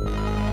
you